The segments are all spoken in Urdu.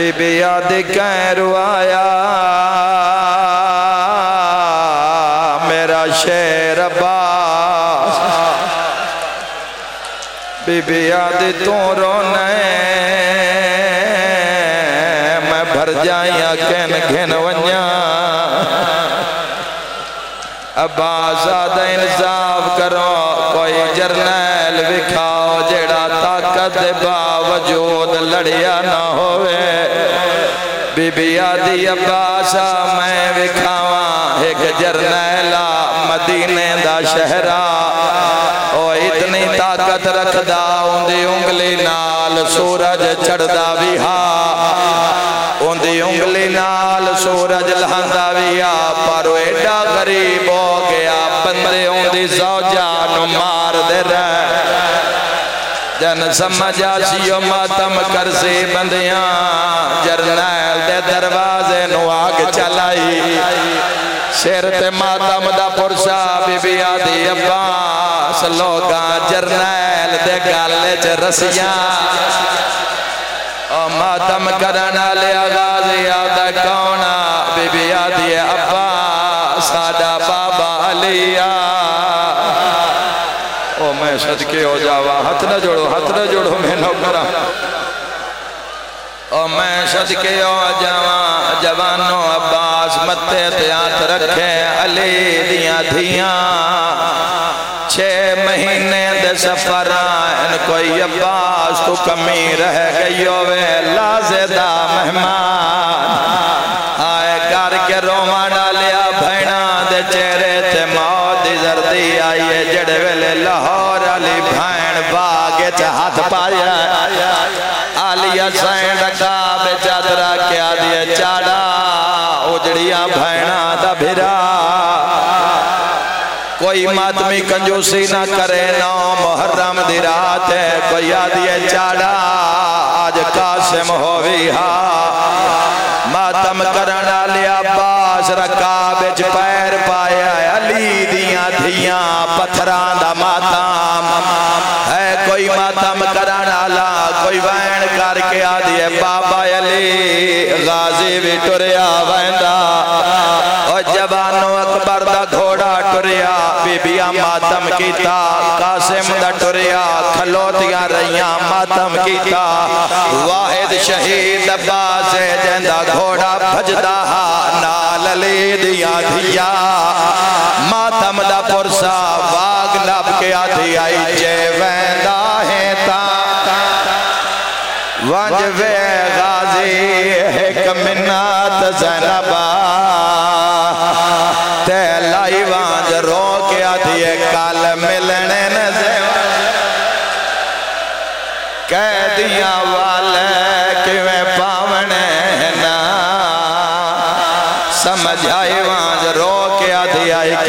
بی بی یاد کہیں روایا میرا شیر عباس بی بی یاد تو رونے، میں بھر جائیا کہن گھن ونیا عباس آدھا انصاف کرو، کوئی جرنیل وکھاؤ، جیڑا طاقت باوجود لڑیا نہ بی بی آدھی عباسا میں وکھاواں، ایک جرنیلا مدینے دا شہرہ۔ او اتنی طاقت رکھ دا انگلی نال سورج چڑھ دا بھی ہاں انگلی نال سورج لہندا بھی ہاں پر ایڈا غریب ہو گیا، بندے اندی زوجہ مار دے رہے۔ جن سمجھا سیو ماتم کرسی بندیاں۔ تے ماتم دا پرسا بی بی آدھی عباس لوگا جرنیل دے گالے چ رسیاں او ماتم کرنا لیا غازی آدھا کونا بی بی آدھی عباس ساڈا بابا علیہ او میں صدقے ہو جاوا ہاتھ نہ جوڑو ہاتھ نہ جوڑو میں نوکرا او میں صدقے ہو جاوا جوانو عباس متے تیات رکھے علی دیاں دھیاں چھ مہینے دے سفر ان کوئی عباس تو کمی رہ گئی ہوئے لازدہ مہمان کوئی ماتمی کنجوسی نہ کرے، نو محرم دی رات ہے۔ کوئی آدھیے چاڑا، آج قاسم ہوئی ہا۔ ماتم کرنا لیا باس رکھا بچ پیر پایا علی دیاں دھیاں پتھران دا ماتم۔ ہے کوئی ماتم کرنا لا کوئی وین کر کے آدھیے بابا علی غازی بھی ٹریا ویندا کیتا۔ واحد شہید عباس ہے جندہ گھوڑا بھجدہ نال علی دیا دیا ماتم دا پرسا واگ لب کے آدھی آئی۔ جے ویندہ ہے تا۔ ونج وے غازی ایک منات زینبا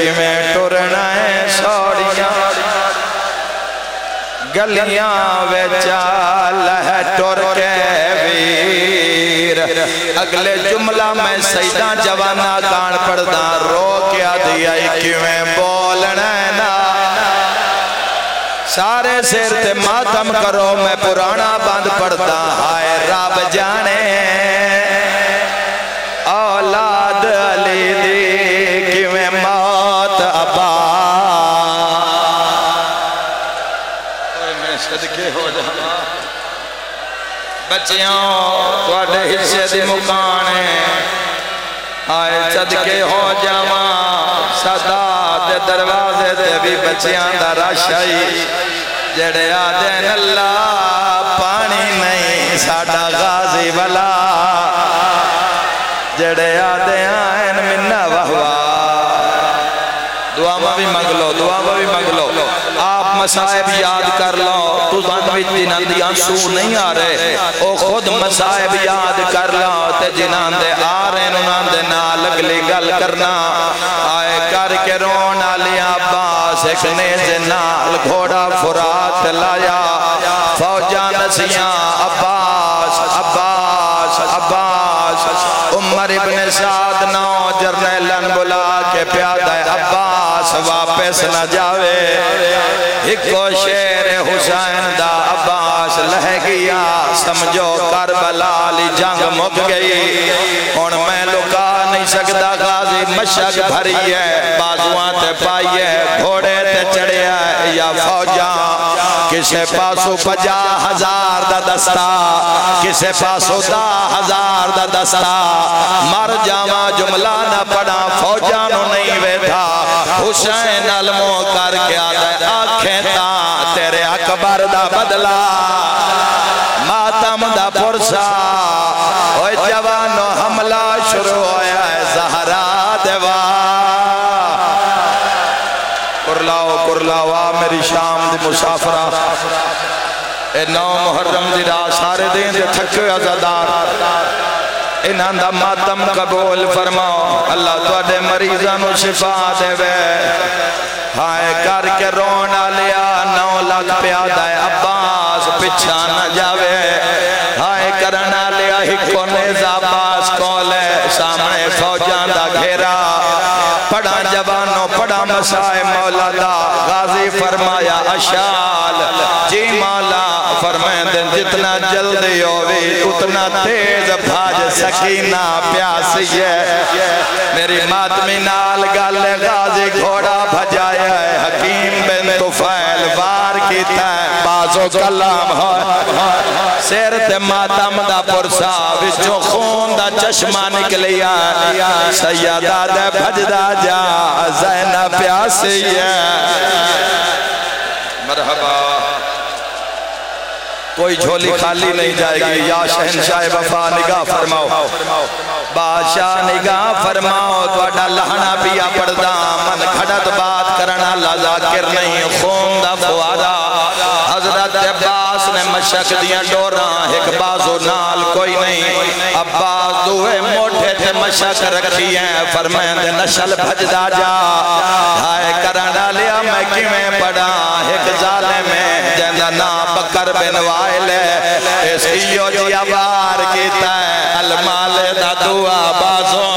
آدھی آئی ٹرنا ہے سوڑیاں گلیاں ویچال ہے ٹر کے ویر۔ اگلے جملہ میں سیدہ جوانا کان پڑھدا رو کے آدھی آئی کیویں بولنا نا۔ سارے سیر تے ماتم کرو، میں پرانا بند پڑھتا ہائے رب جانے۔ بچیاں توڑے حصے دی مکانے آئے صدقے ہو جاواں۔ صدا دے دروازے دے بھی بچیاں دا راشائی۔ جڑے آدھین اللہ پانی نہیں ساڑا غازی والا جڑے آدھین منہ وہوا۔ دعا میں بھی مانگ لو دعا میں بھی مانگ لو۔ مسائب یاد کر لو، تو بند بھی جنان دی آنسو نہیں آ رہے، او خود مسائب یاد کر لو، تے جنان دے آ رہے انہوں دے نال اگلی گل کرنا۔ آئے کر کے رونا لیا باس ایک نیزے نال گھوڑا فرات لایا۔ فوجہ نسیاں، عباس عباس عباس۔ عمر ابن سعد نو جرنیلن بلا کے پیادہ عباس واپس نہ جاوے۔ ہکو شیر حسین دا عباس لہ گیا، سمجھو کربلا لی جنگ مک گئی۔ ان میں لکا نہیں سکتا، غازی مشک بھری ہے۔ بازوان تے پائی ہے گھوڑے تے چڑھے ہے یا فوجان کسے پاسو پجا ہزار دا دستا کسے پاسو دا ہزار دا دستا مر جاما جملہ نہ پڑا فوجانو نہیں ویدھا حسین علموں دا بدلا ماتم دا پرسا۔ اوہ جوانو، حملہ شروع ہویا ہے زہرہ دیوا۔ کرلاو کرلاو آ میری شام دی مسافرہ۔ اے نو محرم دی راہ سارے دین دے تھکے ازادار انہاں دا ماتم قبول فرماؤ۔ اللہ تو اڈے مریضانو شفا دے وے ہائے کر کے رونا لیا نو لگ پیادہ ہے عباس پچھا نہ جاوے ہائے کرنا لیا ہکو نیز عباس کولے سامنے فوجان دا گھیرا پڑا جوانوں پڑا مسائے مولا دا غازی فرمایا اشال جی مولا فرمائیں دن جتنا جلدی ہوئی اتنا تیز بھاج سکینہ پیاسی ہے۔ میری ماتمی نال گل غازی گھوڑا بھجایا ہے۔ حکیم بن توفیل وار کیتا ہے۔ بازو کلام ہے سیر تے ماتم دا پرسا وچو خون دا چشمہ نکلیا سیدہ دے بھجدہ جا زینہ پیاسی ہے۔ مرحبا۔ کوئی جھولی خالی نہیں جائے گی۔ یا شہنشاہ وفا نگاہ فرماؤ۔ بادشاہ نگاہ فرماؤ۔ اڈا لہنا پیا پڑدا من کھڑت بات کرنا لذاکر نہیں خون دا فوارا حضرت عباس نے مشک ڈوراں، ایک بازو نال کوئی نہیں۔ عباس، دوئے موٹے تھے مشک رکھی ہیں۔ فرمائیں دے نشل بھجدہ جا۔ ہائے کرنا لیا میں کیویں پڑا ایک ظالم ہے جندہ نا بکر بن وائل ہے۔ اس کیو جی عبار کیتا ہے۔ المال دا دعا، بازو۔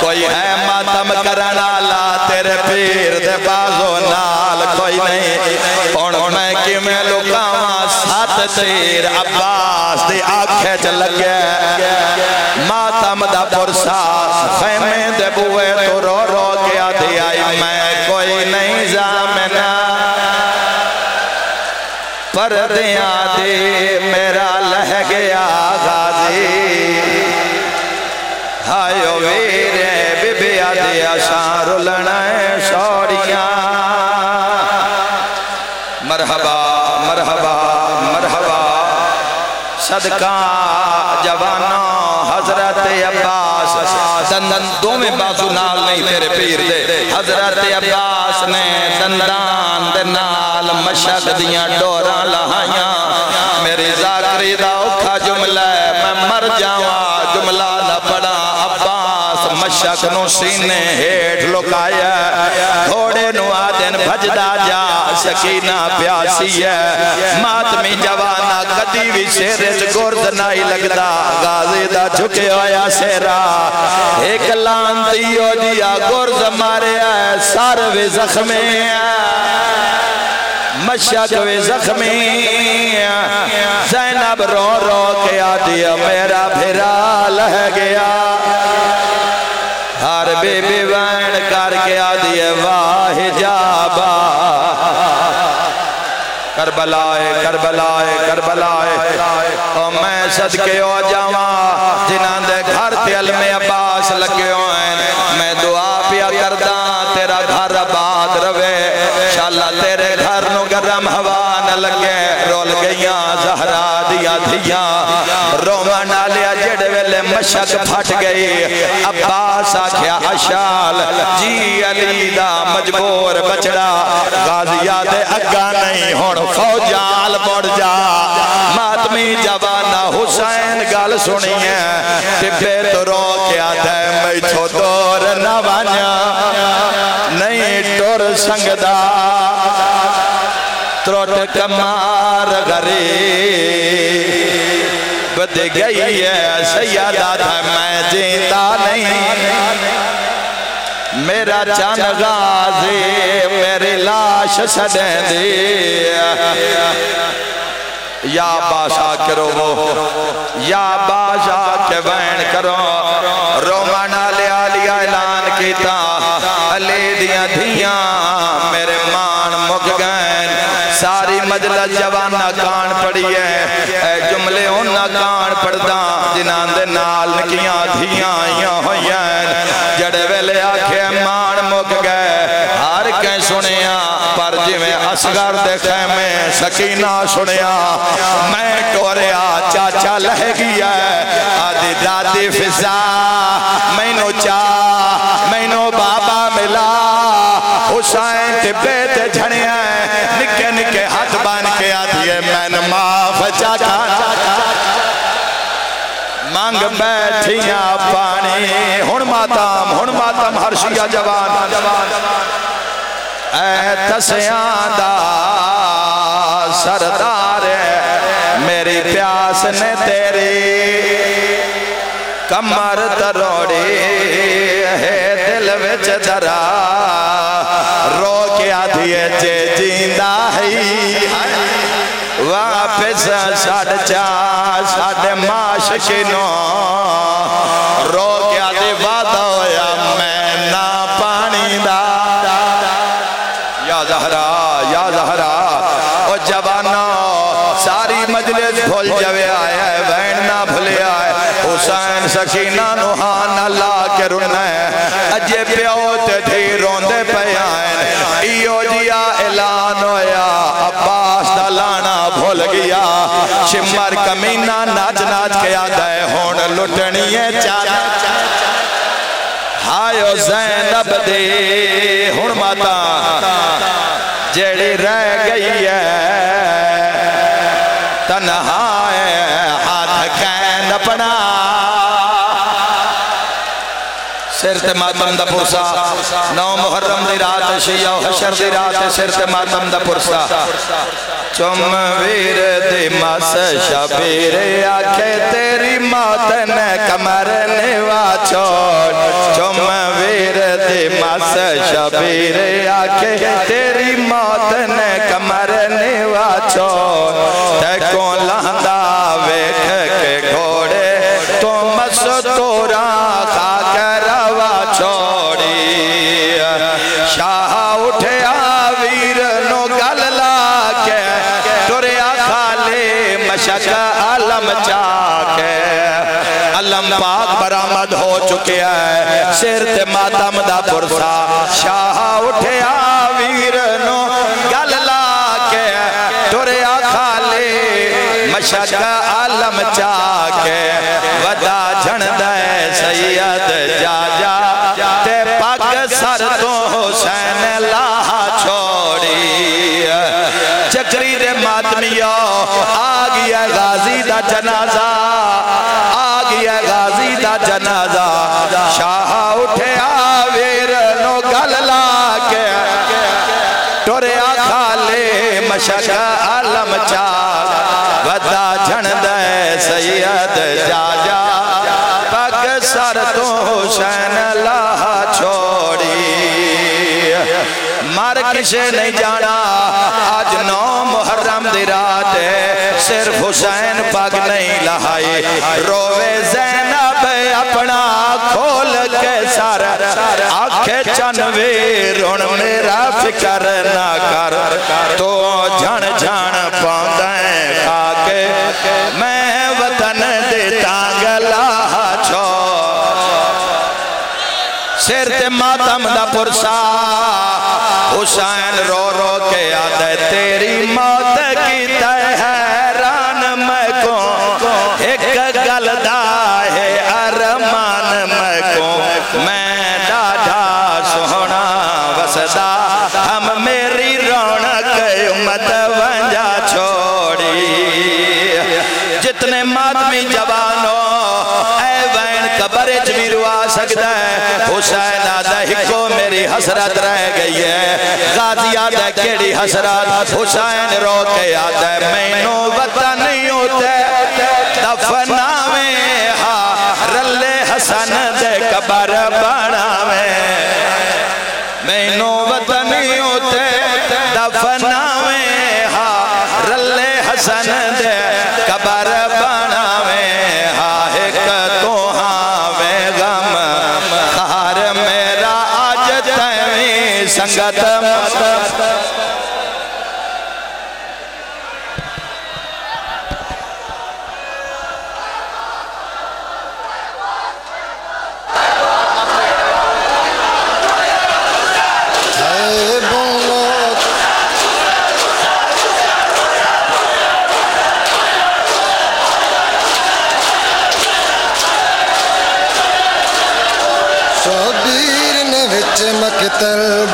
کوئی ہے ماتم کرنا لا تیرے پیر دے بازو نال کوئی نہیں۔ اور میں کی میں لکاواں سات تیر عباس دے آنکھیں چل لگے۔ ماتم دا پرسا خیمے دے بوئے تو رو رو گیا دے آئی۔ میں کوئی نہیں زامنا پردیاں دے میں میں بازو نال نہیں تیرے پیر دے۔ حضرت عباس نے دندان دے نال مشک دیاں ڈوراں مشک نو سینے ہیٹ لکایا گھوڑے نو آدن بھجدہ جا سکینہ پیاسی ہے ماتمی جوانا کدی بھی سیرج گرد نائی لگدا غازی دا جھکے ہویا سیرا ایک لانتی ہو دیا گرد مارے ہے ساروے زخمے مشک وے زخمی زینب رو رو کے آدھی میرا بھرا لہ گیا وین کر کے آدھی واہ جابا۔ کربلائے کربلائے کربلائے۔ او میں صدقے ہو جاواں۔ جنہاں دے گھر تے علم عباس لگے ہوئے میں دعا پیا کرداں، تیرا گھر آباد روے شاءاللہ تیرے گھر نو گرم ہوا نہ لگے۔ رول گئیاں زہرا دیا۔ دھیاں روما نالیا جڑ ویلے مشک پھٹ گئی عباس آکھیا اشال جی علی دا مجبور بچڑا۔ غازیات اگا نہیں ہون فوجال مڑ جا۔ ماتمی جوانا حسین گال سنی ہے ٹپے تو رو کیا دے میں چھو دور نوانیا نہیں ٹور سنگدا۔ تروٹ کمار غری بد گئی ہے سیدہ تھا، میں جیتا نہیں۔ میرا چند غازی، میری لاش سڑیں دی۔ یا باشا کرو، یا باشا کے بین کرو۔ رومان آلے آلی اعلان کیتا، علی دیا دھیاں۔ ساری مجلس جوانا کان پڑی ہے۔ اے جملے انہا کان پڑتا جنان دے نال نکیاں، دھیاں آئیاں ہوئیں جڑے ویلے آکھے مان مک گئے، ہر کہیں سنیا پر جی میں اسگر دے خیمے سکینہ سنیا میں ٹوریا چاچا لہ گیا آدھی دادی فضا میں نو چاہ بیٹھیاں پانی۔ ہن ماتم ہن ماتم ہر شیعہ جوان۔ اے تسیاں دا سردار، میری پیاس نے تیری کمر تروڑی ہے، دل وچ درا۔ رو کے آدھیے جے جیندہ ہی۔ واپس ساڑھ چا ساڑھ معاش کنو رو کے آدھے وعدہ ہویا، میں پانی دا۔ یا زہرا یا زہرا، او جوانا ساری مجلس بھول جوے آیا ہے بین نہ بھلے آئے۔ حسین سکینہ نوحان ہاں اللہ کے رنہ ہے۔ اجے پیوت شمر کمینہ ناچ ناچ کے آدھے ہون لٹنیے چاچا ہائیو زینب دے، ہن ماتا، جیڑی رہ گئی ہے، تنہا ہے، ہاتھ کین اپنا۔ سرت ماتم دا پرسا، نو محرم دی رات، شیعہ و حشر دی رات سرت ماتم دا پرسا۔ چم ویر دی ماس شبیر آکھے تیری موت نے کمر نوا چھوڑ چم ویر دی ماس شبیر آکھے تیری موت برامد ہو چکے ہے سرت ماتم دا پرسا شاہ اٹھیا ویر نو گل لاکے تریا خالے مشک علم چاکے ودا جھن دے سید جا جا تے پاک سر تو حسین لاہ چھوڑی۔ چکری دے ماتمیو آگیا غازی دا جنازہ۔ کھالے مشک علم چاک ودا جھن دے سید جا جا پگ سر تو حسین لاہ چھوڑی مر کسے نہیں جانا آج نو محرم دی رات ہے صرف حسین پگ نہیں لہائے روے زینب چنوے رون میرا فکر نہ کر تو جھن جھن پاندیں خاکے میں وطن دیتا گلا چھو سر تے ماتم دا پرسا حسین رو رو کے آدھے تیری موت وسدا ہم میری رونق امت ونجا چھوڑی۔ جتنے ماتمی جوانوں، اے وین قبرچ بھی روا سکتا ہے۔ حسین آدھا ہکو میری حسرت رہ گئی ہے۔ غازی آدھا کیڑی حسرت۔ حسین رو کے آدھا میں نو وطن نہیں ہوتے سنگت وچ مقتل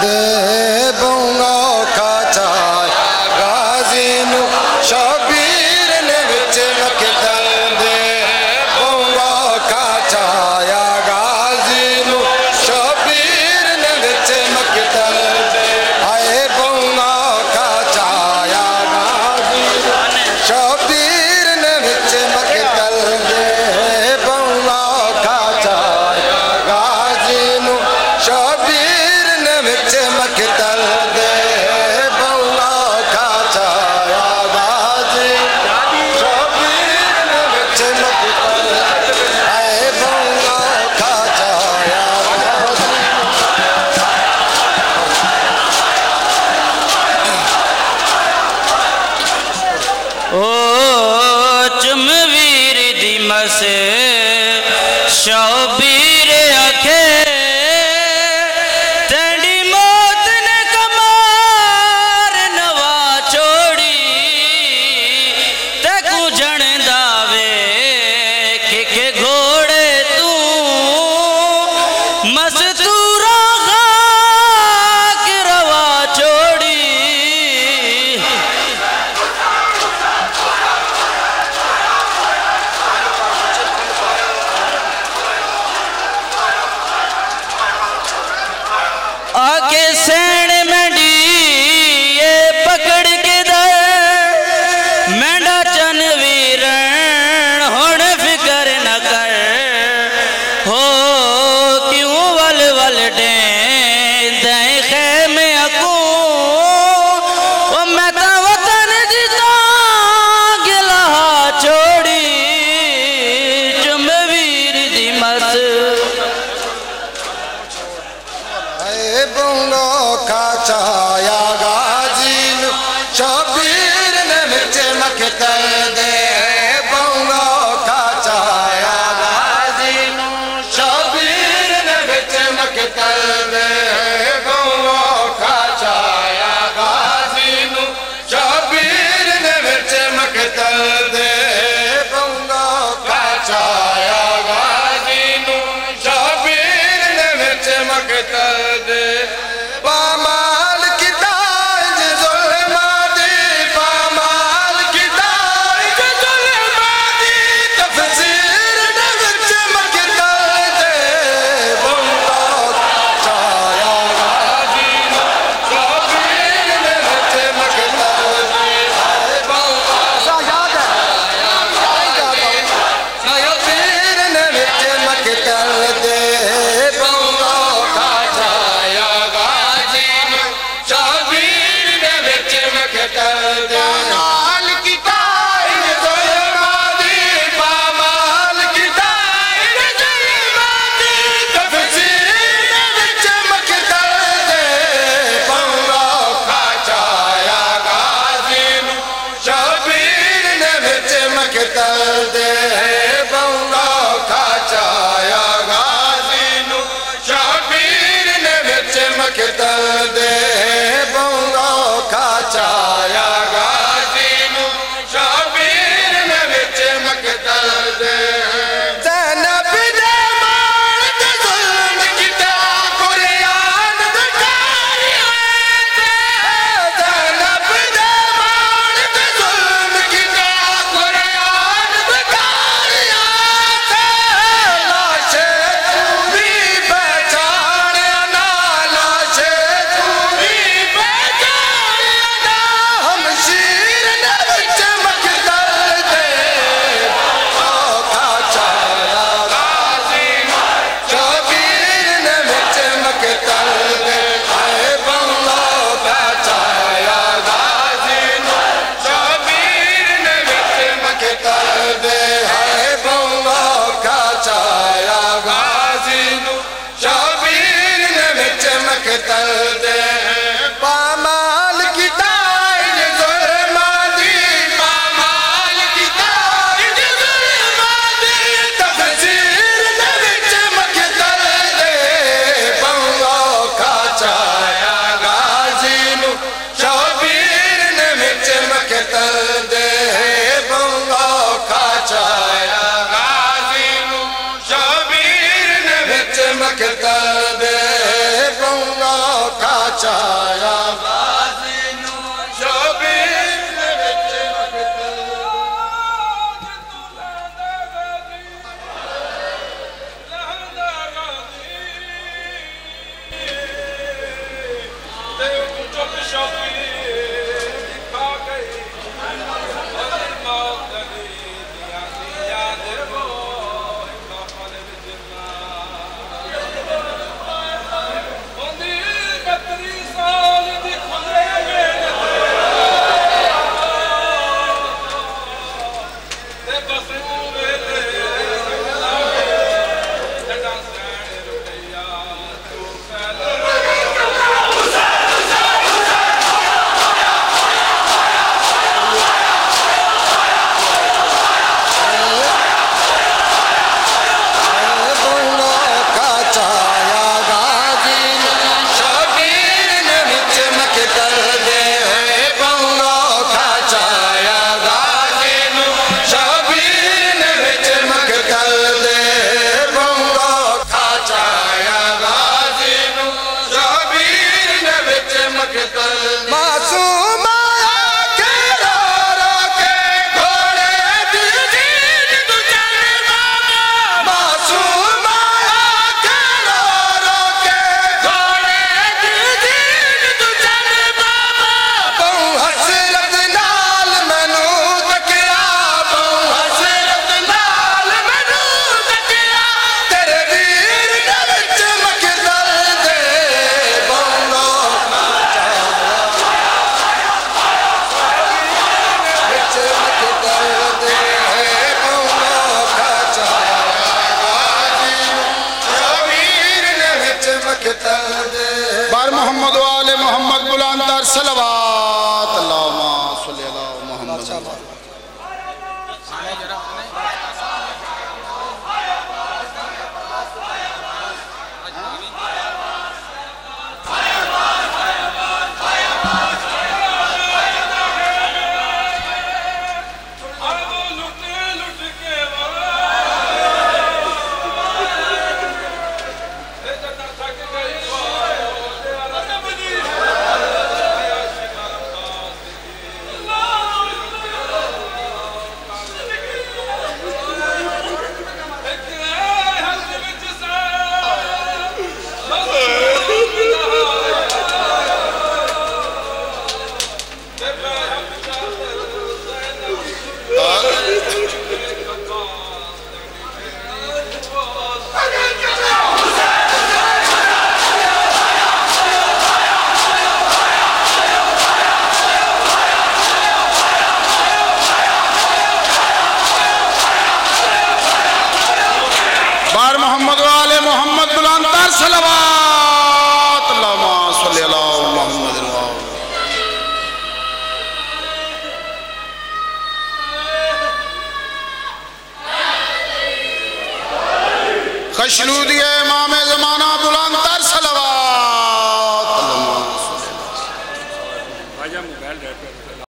اللہ